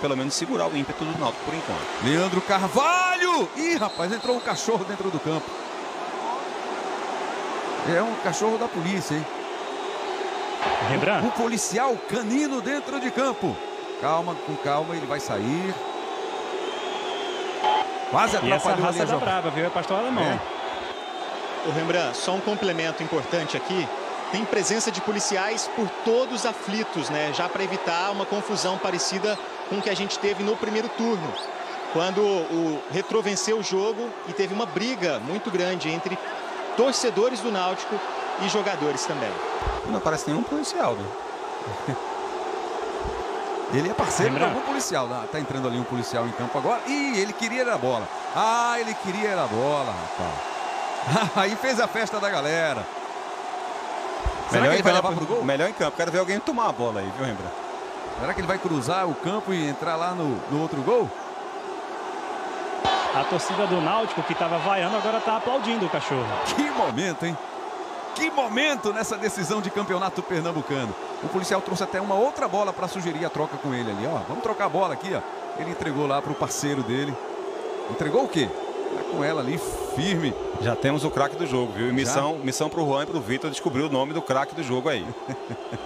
pelo menos segurar o ímpeto do Náutico por enquanto. Leandro Carvalho! Ih, rapaz, entrou um cachorro dentro do campo. É um cachorro da polícia, hein? Rembrandt. Um policial canino dentro de campo. Calma, com calma, ele vai sair. Quase E essa atrapalhou ali raça a da brava, viu? É pastor alemão. É. O Rembrandt, só um complemento importante aqui. Tem presença de policiais por todos aflitos, né? Já para evitar uma confusão parecida com o que a gente teve no primeiro turno. Quando o Retro venceu o jogo e teve uma briga muito grande entre torcedores do Náutico e jogadores também. Não aparece nenhum policial, né? Ele é parceiro de algum policial. né? Tá entrando ali um policial em campo agora. Ih, ele queria era a bola. Ah, ele queria era a bola, rapaz. Aí fez a festa da galera. Será que ele vai levar pro gol? Melhor em campo. Quero ver alguém tomar a bola aí, viu, Rembrandt? Será que ele vai cruzar o campo e entrar lá no, no outro gol? A torcida do Náutico, que estava vaiando, agora está aplaudindo o cachorro. Que momento, hein? Que momento nessa decisão de campeonato pernambucano. O policial trouxe até uma outra bola para sugerir a troca com ele ali, ó. Vamos trocar a bola aqui, ó. Ele entregou lá pro parceiro dele. Entregou o quê? Tá com ela ali firme. Já temos o craque do jogo, viu? E missão, missão pro Juan e pro Vitor descobrir o nome do craque do jogo aí.